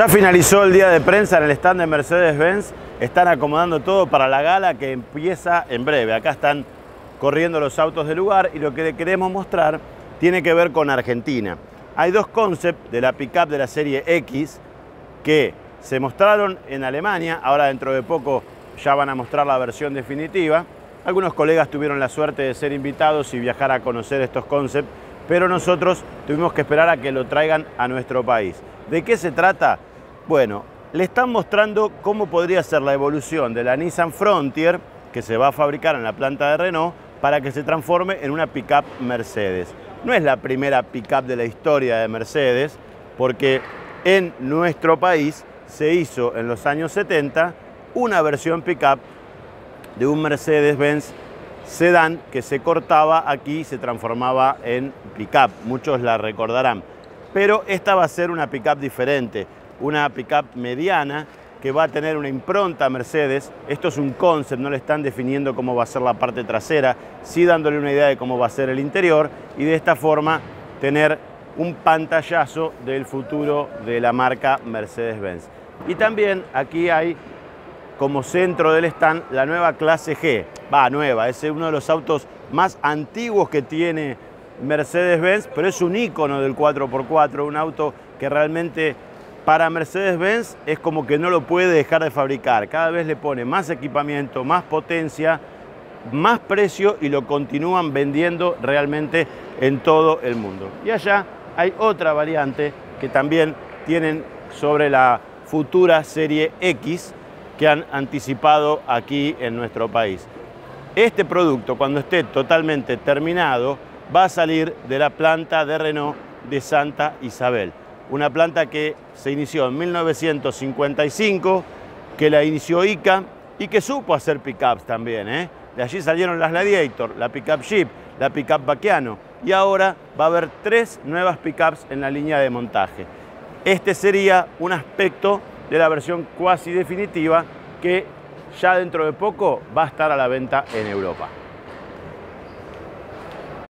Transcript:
Ya finalizó el día de prensa en el stand de Mercedes-Benz. Están acomodando todo para la gala que empieza en breve. Acá están corriendo los autos del lugar y lo que queremos mostrar tiene que ver con Argentina. Hay dos concepts de la pickup de la serie X que se mostraron en Alemania. Ahora dentro de poco ya van a mostrar la versión definitiva. Algunos colegas tuvieron la suerte de ser invitados y viajar a conocer estos concepts, pero nosotros tuvimos que esperar a que lo traigan a nuestro país. ¿De qué se trata? Bueno, le están mostrando cómo podría ser la evolución de la Nissan Frontier, que se va a fabricar en la planta de Renault, para que se transforme en una pickup Mercedes. No es la primera pickup de la historia de Mercedes, porque en nuestro país se hizo en los años 70 una versión pickup de un Mercedes-Benz sedán que se cortaba aquí y se transformaba en pickup. Muchos la recordarán pero esta va a ser una pickup diferente, una pickup mediana que va a tener una impronta Mercedes. Esto es un concept, no le están definiendo cómo va a ser la parte trasera, sí dándole una idea de cómo va a ser el interior y de esta forma tener un pantallazo del futuro de la marca Mercedes-Benz. Y también aquí hay como centro del stand la nueva clase G. Va, nueva, es uno de los autos más antiguos que tiene Mercedes-Benz, pero es un icono del 4x4, un auto que realmente para Mercedes-Benz es como que no lo puede dejar de fabricar. Cada vez le pone más equipamiento, más potencia, más precio y lo continúan vendiendo realmente en todo el mundo. Y allá hay otra variante que también tienen sobre la futura serie X que han anticipado aquí en nuestro país. Este producto, cuando esté totalmente terminado, va a salir de la planta de Renault de Santa Isabel. Una planta que se inició en 1955, que la inició ICA y que supo hacer pickups también. ¿eh? De allí salieron las Gladiator, la pickup Jeep, la pickup Baquiano y ahora va a haber tres nuevas pickups en la línea de montaje. Este sería un aspecto de la versión cuasi definitiva que ya dentro de poco va a estar a la venta en Europa.